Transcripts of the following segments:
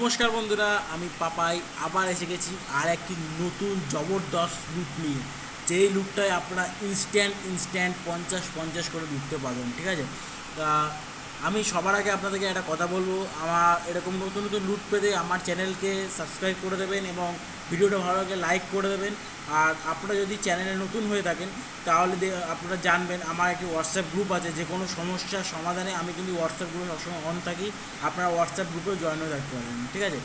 নমস্কার বন্ধুরা, আমি পাপাই, আবার এসে গেছি আর একটি নতুন জবরদস্ত লুক নিয়ে। যেই লুকটায় আপনারা ইনস্ট্যান্ট ইনস্ট্যান্ট পঞ্চাশ পঞ্চাশ করে লুটতে পারবেন ঠিক আছে? তা আমি সবার আগে আপনাদেরকে একটা কথা বলব। আমার এরকম নতুন নতুন লুট পেতে আমার চ্যানেলকে সাবস্ক্রাইব করে দেবেন এবং ভিডিওটা ভালো লাগে লাইক করে দেবেন। আর আপনারা যদি চ্যানেলে নতুন হয়ে থাকেন, তাহলে আপনারা জানবেন আমার একটি হোয়াটসঅ্যাপ গ্রুপ আছে। যে কোনো সমস্যার সমাধানে আমি কিন্তু হোয়াটসঅ্যাপ গ্রুপে সবসময় অন থাকি। আপনারা হোয়াটসঅ্যাপ গ্রুপেও জয়েন হয়ে থাকতে পারেন, ঠিক আছে?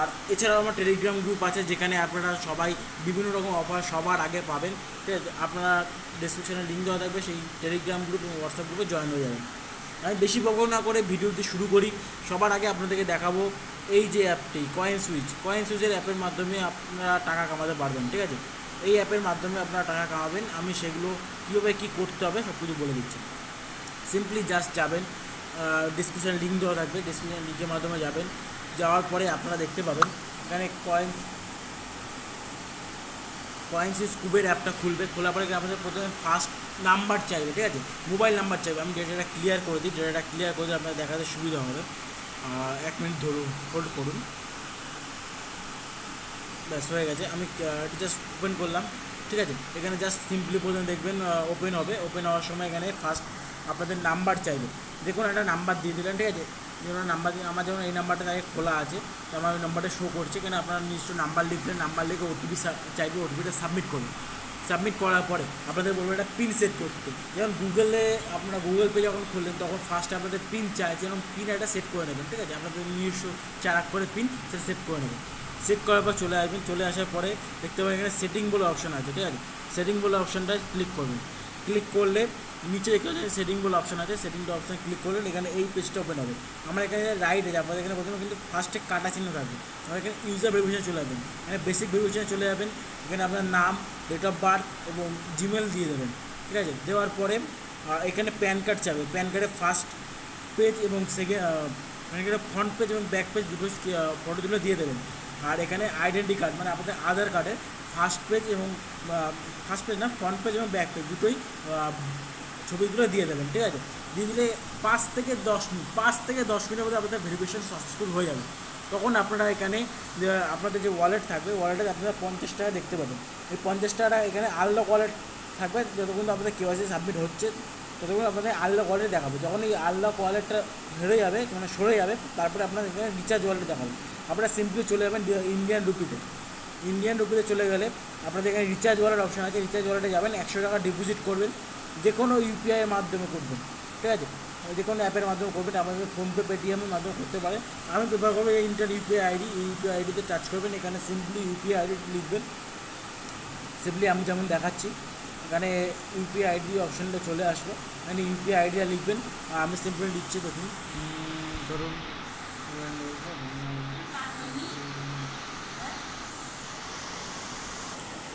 আর এছাড়াও আমার টেলিগ্রাম গ্রুপ আছে, যেখানে আপনারা সবাই বিভিন্ন রকম অফার সবার আগে পাবেন। ঠিক আছে? আপনারা ডিসক্রিপশনে লিঙ্ক দেওয়া থাকবে, সেই টেলিগ্রাম গ্রুপ এবং হোয়াটসঅ্যাপ গ্রুপে জয়েন হয়ে যাবেন। আমি বেশি বকর না করে ভিডিওটি শুরু করি। সবার আগে আপনাদেরকে দেখাবো এই যে অ্যাপটি কয়েন সুইচ কয়েন সুইচের অ্যাপের মাধ্যমে আপনারা টাকা কামাতে পারবেন, ঠিক আছে? এই অ্যাপের মাধ্যমে আপনারা টাকা কামাবেন। আমি সেগুলো কীভাবে কী করতে হবে সব কিছু বলে দিচ্ছি। সিম্পলি জাস্ট যাবেন ডিসক্রিপশানে লিঙ্ক দেওয়া থাকবে। ডিসক্রিপশান লিঙ্কের মাধ্যমে যাবেন। যাওয়ার পরে আপনারা দেখতে পাবেন, এখানে কয়েন্স কয়েন্স স্কুবের অ্যাপটা খুলবে, খোলার পরে আপনাদের প্রথমে ফার্স্ট নাম্বার চাইবে, ঠিক আছে? মোবাইল নাম্বার চাইবে, আমি ডেটাটা ক্লিয়ার করে দিই ডেটাটা ক্লিয়ার করে দিই আপনার দেখাতে সুবিধা হবে। এক মিনিট ধরুন হোল্ড করুন। ব্যাস, হয়ে গেছে। আমি জাস্ট ওপেন করলাম, ঠিক আছে? এখানে জাস্ট সিম্পলি প্রথমে দেখবেন ওপেন হবে। ওপেন হওয়ার সময় এখানে ফার্স্ট আপনাদের নাম্বার চাইবে। দেখুন, একটা নাম্বার দিয়ে দিলেন, ঠিক আছে? যেমন নাম্বার আমার যেমন এই নাম্বারটা আগে খোলা আছে, তো আমার ওই নাম্বারটা শো করছে, কেন আপনারা নিশ্চয় নাম্বার লিখলেন নাম্বার লিখে ওটিপি চাইবে ওটিপিটা সাবমিট করুন। সাবমিট করার পরে আপনাদের বলবেন একটা পিন সেট করতে। যেমন গুগলে আপনারা গুগল পে যখন খুললেন, তখন ফার্স্ট আপনাদের পিন চাই, যেমন পিন একটা সেট করে নেবেন, ঠিক আছে? আপনাদের নিজস্ব চার করে পিন সেটা সেট করে নেবেন। সেট করার পর চলে আসবেন, চলে আসার পরে দেখতে পাবেন এখানে সেটিং বলে অপশন আছে, ঠিক আছে? সেটিং বলে অপশনটা ক্লিক করবেন। ক্লিক করলে নিচে পাচ্ছেন সেটিং বলে অপশন আছে সেটিংটা অপশন ক্লিক করলেন, এখানে এই পেজটা ওপেন হবে। আমরা এখানে রাইট আপনাদের এখানে প্রথমে কিন্তু ফার্স্টে কাটা চিহ্ন থাকবে। আমরা এখানে ইউজার ভেরিফিকেশন চলে যাবেন। এখানে বেসিক ভেরিফিকেশনে চলে যাবেন। এখানে আপনার নাম ডেট অফ বার্থ এবং জিমেল দিয়ে দেবেন। ঠিক আছে? দেওয়ার পরে এখানে প্যান কার্ড চাবে। প্যান কার্ডের ফার্স্ট পেজ এবং সেকেন্ড মানে ফ্রন্ট পেজ এবং ব্যাক পেজ দুটো ফটো দিয়ে দেবেন। আর এখানে আইডেন্টি কার্ড মানে আপনাদের আধার কার্ডের ফার্স্ট পেজ এবং ফার্স্ট পেজ না ফ্রন্ট পেজ এবং ব্যাক পেজ দুটোই ছবিগুলো দিয়ে দেবেন, ঠিক আছে? দিয়ে দিলে পাঁচ থেকে দশ মিনিট, পাঁচ থেকে দশ মিনিটের মধ্যে আপনাদের ভেরিফিকেশন সাকসেসফুল হয়ে যাবে। তখন আপনারা এখানে আপনাদের যে ওয়ালেট থাকবে ওয়ালেটে আপনারা পঞ্চাশ টাকা দেখতে পাবেন। এই পঞ্চাশ টাকাটা এখানে আলাদা ওয়ালেট থাকবে, যতক্ষণ আপনাদের কেওয়াইসি সাবমিট হচ্ছে, ততক্ষণ আপনাদের আলাদা ওয়ালেট দেখাবে। যখন এই আলাদা ওয়ালেটটা হেরে যাবে মানে সরে যাবে, তারপরে আপনার এখানে রিচার্জ ওয়ালেট দেখাবে আপনারা সিম্পলি চলে যাবেন ইন্ডিয়ান রুপিতে ইন্ডিয়ান রুপিতে চলে গেলে আপনাদের এখানে রিচার্জ ওয়ালেট অপশন আছে রিচার্জ ওয়ালেটে যাবেন, একশো টাকা ডিপোজিট করবেন। যে কোনো ইউপিআইয়ের মাধ্যমে করবেন ঠিক আছে যে কোনো অ্যাপের মাধ্যমে করবেন আপনাদের ফোনপে পেটিএমের মাধ্যমে করতে পারে আমি প্রেফার করব ইন্টার ইউপিআই আইডি এই ইউপিআই আইডিতে টাচ করবেন এখানে সিম্পলি ইউপিআই আইডি লিখবেন সিম্পলি আমি যেমন দেখাচ্ছি এখানে ইউপিআই আইডি অপশানটা চলে আসলো এখানে ইউপিআই আইডিটা লিখবেন আমি সিম্পলি লিখছি দেখুন ধরুন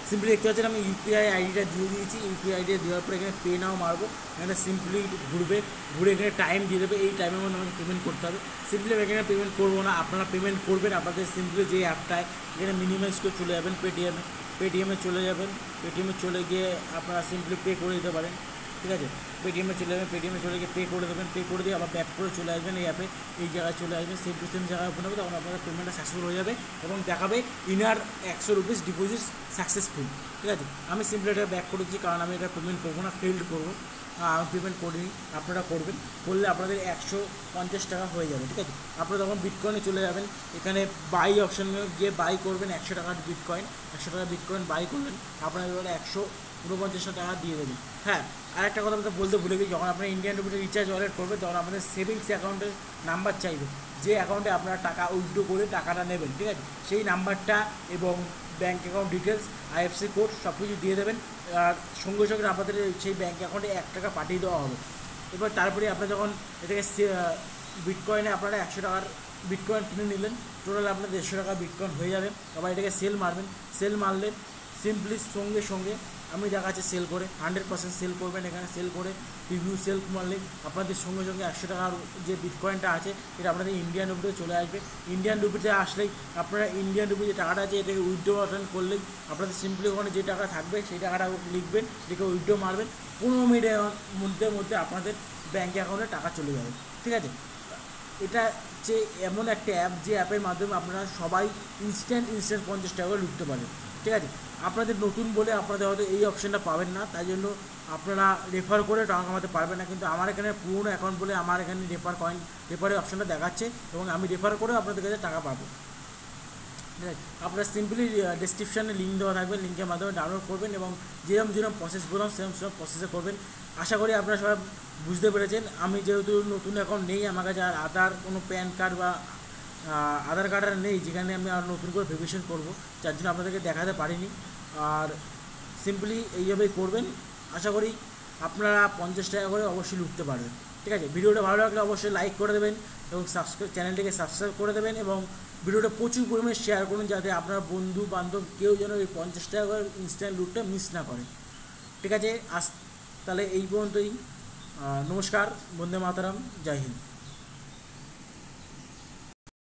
সিম্পলি দেখতে পাচ্ছেন আমি ইউপিআই আইডিটা দিয়ে দিয়েছি। ইউপিআই আইডিটা দেওয়ার পরে এখানে পে নাও মারবো। এখানে সিম্পলি ঘুরবে। ঘুরে এখানে টাইম দিয়ে দেবে। এই টাইমের মধ্যে আমাকে পেমেন্ট করতে হবে। সিম্পলি এখানে পেমেন্ট করব না। আপনারা পেমেন্ট করবেন। আপনাদের সিম্পলি যে অ্যাপটায় এখানে মিনিমাইজ করে চলে যাবেন পেটিএমে পেটিএমে চলে যাবেন। পেটিএমে চলে গিয়ে আপনারা সিম্পলি পে করে দিতে পারেন। ঠিক আছে? পেটিএমে চলে যাবেন পেটিএমে চলে গিয়ে পে করে দেবেন পে করে দিয়ে আবার ব্যাক করে চলে আসবেন এই অ্যাপে এই জায়গায় চলে আসবেন সেম টু সেম জায়গায় ওপেন হবে, তখন আপনাদের পেমেন্টটা সাকসেসফুল হয়ে যাবে এবং দেখাবে ইনার একশো রুপিস ডিপোজিট সাকসেসফুল ঠিক আছে? আমি সিম্পলি এটা ব্যাক করে দিচ্ছি, কারণ আমি এটা পেমেন্ট করব না ফেল্ড করব। আমি পেমেন্ট করিনি, আপনারা করবেন। করলে আপনাদের একশো পঞ্চাশ টাকা হয়ে যাবে, ঠিক আছে? আপনারা তখন বিটকয়েনে চলে যাবেন, এখানে বাই অপশন গিয়ে বাই করবেন, একশো টাকার বিটকয়েন একশো টাকা বিটকয়েন বাই করবেন। আপনাদের একশো উনপঞ্চাশ টাকা দিয়ে দেবেন হ্যাঁ আর একটা কথা আপনাদের বলতে ভুলে গেছি, যখন আপনারা ইন্ডিয়ান রুপিতে রিচার্জ ওয়ালেট করবেন তখন আপনাদের সেভিংস অ্যাকাউন্টের নাম্বার চাইবে। যে অ্যাকাউন্টে আপনারা টাকা উইথড্র করে টাকাটা নেবেন, ঠিক আছে? সেই নাম্বারটা এবং bank account details IFC code সব কিছু দিয়ে দেবেন। আর সঙ্গে সঙ্গে আপনাদের সেই ব্যাঙ্ক অ্যাকাউন্টে এক টাকা পাঠিয়ে দেওয়া হবে। এবার তারপরে আপনারা যখন এটাকে বিটকয়েনে আপনারা একশো টাকার বিটকয়েন কিনে নিলেন টোটাল আপনার দেড়শো টাকা বিটকয়েন হয়ে যাবে। আবার এটাকে সেল মারবেন। সেল মারলে সিম্পলি সঙ্গে সঙ্গে আমি দেখাচ্ছি সেল করে হান্ড্রেড পার্সেন্ট সেল করবেন এখানে সেল করে রিভিউ সেল মারলে আপনাদের সঙ্গে সঙ্গে একশো টাকার যে বিটকয়েনটা আছে, এটা আপনাদের ইন্ডিয়ান রুপিতে চলে আসবে। ইন্ডিয়ান রুপিতে আসলেই আপনারা ইন্ডিয়ান রুপি যে টাকাটা আছে, এটাকে উইথড্র অপশন করলেই আপনাদের সিম্পলি ওখানে যে টাকা থাকবে, সেই টাকাটা লিখবেন লিখে উইথড্র মারবেন। পনেরো মিনিটের মধ্যে মধ্যে আপনাদের ব্যাঙ্ক অ্যাকাউন্টে টাকা চলে যাবে, ঠিক আছে? এটা হচ্ছে এমন একটা অ্যাপ যে অ্যাপের মাধ্যমে আপনারা সবাই ইনস্ট্যান্ট ইনস্ট্যান্ট পঞ্চাশ টাকা করে লুটতে পারেন ঠিক আছে? আপনাদের নতুন বলে আপনাদের হয়তো এই অপশানটা পাবেন না, তাই জন্য আপনারা রেফার করে টাকা কামাতে পারবেন না, কিন্তু আমার এখানে পুরনো অ্যাকাউন্ট বলে আমার এখানে রেফার কয়েন রেফারের অপশানটা দেখাচ্ছে এবং আমি রেফার করে আপনাদের কাছে টাকা পাবো। ঠিক আছে? আপনারা সিম্পলি ডিসক্রিপশানে লিঙ্ক দেওয়া থাকবে লিঙ্কের মাধ্যমে ডাউনলোড করবেন এবং যেরকম যেরকম প্রসেস বললাম সেরকম সেরকম প্রসেসে করবেন। আশা করি আপনারা সবাই বুঝতে পেরেছেন। আমি যেহেতু নতুন অ্যাকাউন্ট নেই, আমার কাছে আর আধার, কোনো প্যান কার্ড বা আধার কার্ড আর নেই, যেখানে আমি আর নতুন করে ভেরিফিকেশন করব। যার জন্য আপনাদেরকে দেখাতে পারিনি। আর সিম্পলি এইভাবেই করবেন। আশা করি আপনারা পঞ্চাশ টাকা করে অবশ্যই লুটতে পারবেন। ঠিক আছে? ভিডিওটা ভালো লাগলে অবশ্যই লাইক করে দেবেন এবং সাবস্ক্রাইব চ্যানেলটিকে সাবস্ক্রাইব করে দেবেন এবং ভিডিওটা প্রচুর পরিমাণে শেয়ার করুন যাতে আপনার বন্ধু, বান্ধব কেউ যেন এই পঞ্চাশ টাকা করে ইনস্ট্যান্ট লুটটা মিস না করে। ঠিক আছে? আস তাহলে এই পর্যন্তই। নমস্কার। বন্দে মাতারাম। জয় হিন্দ।